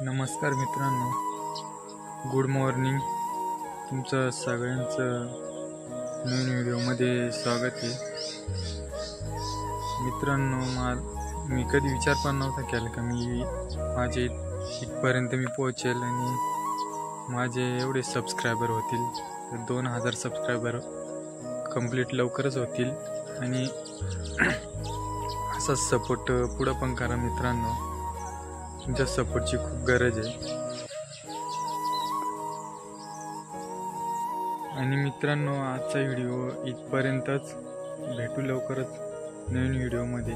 नमस्कार मित्रांनो. Good morning तुमचं सगळ्यांचं नवीन व्हिडिओमध्ये स्वागत आहे. मित्रांनो मा मी कधी विचार पण नव्हता केला का मी माझे इथपर्यंत मी पोहोचेल आणि माझे एवढे सबस्क्रायबर होतील. दोन हजार सबस्क्रायबर कंप्लीट लवकरच होतील. आणि असाच सपोर्ट पुढं पण करा मित्रांनो. तुमच्या सपोर्टची खूप गरज आहे. आणि मित्रांनो आजचा व्हिडिओ इथपर्यंतच. भेटू लवकरच नवीन व्हिडिओमध्ये.